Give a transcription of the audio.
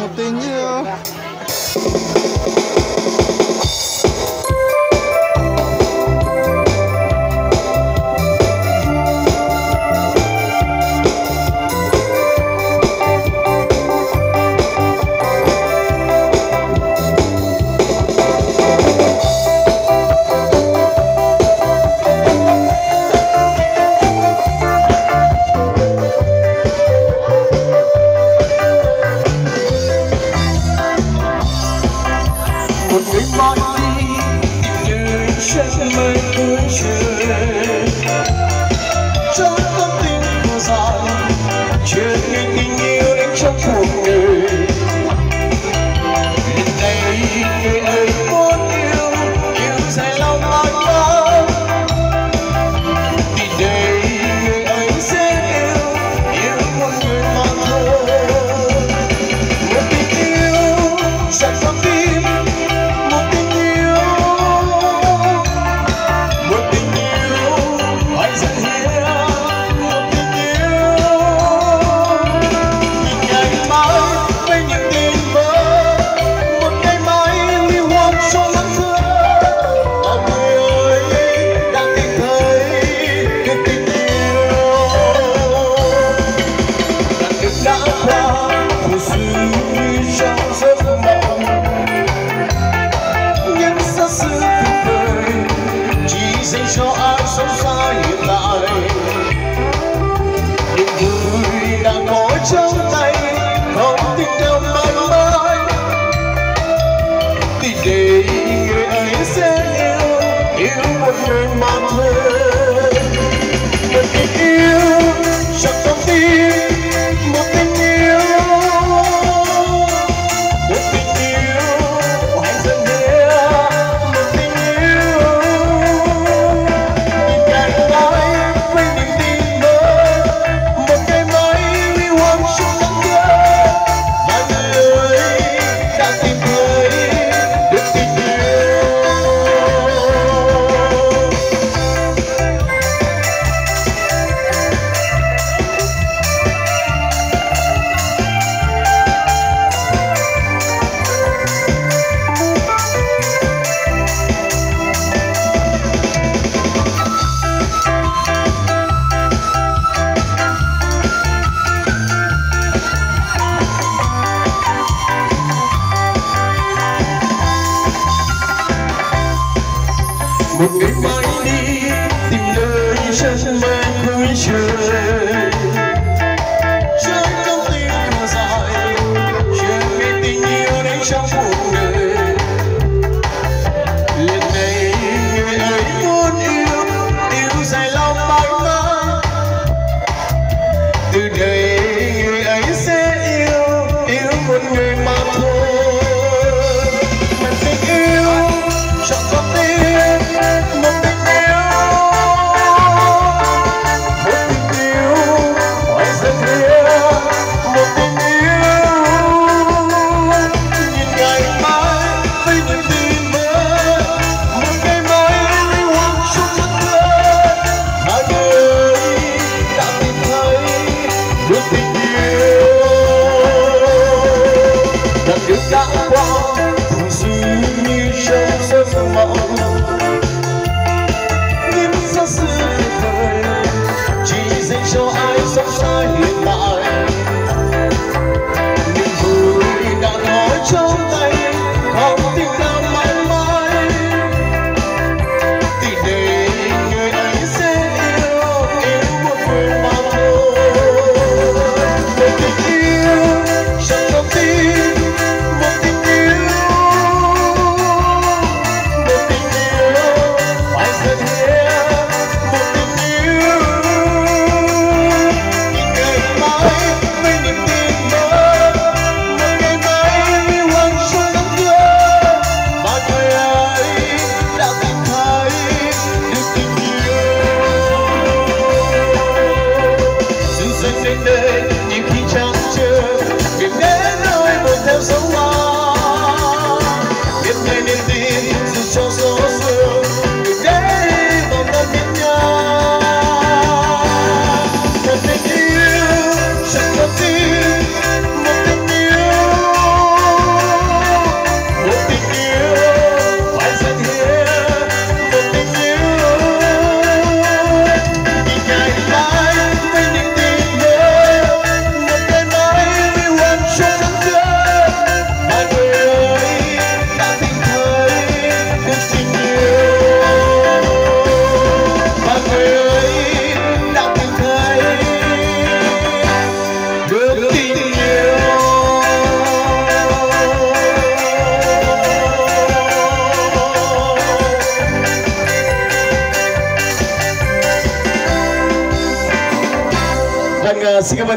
một tình you. Shut my ocean in my place. Vì mai đi tìm nơi chân mang vui anything. Así que...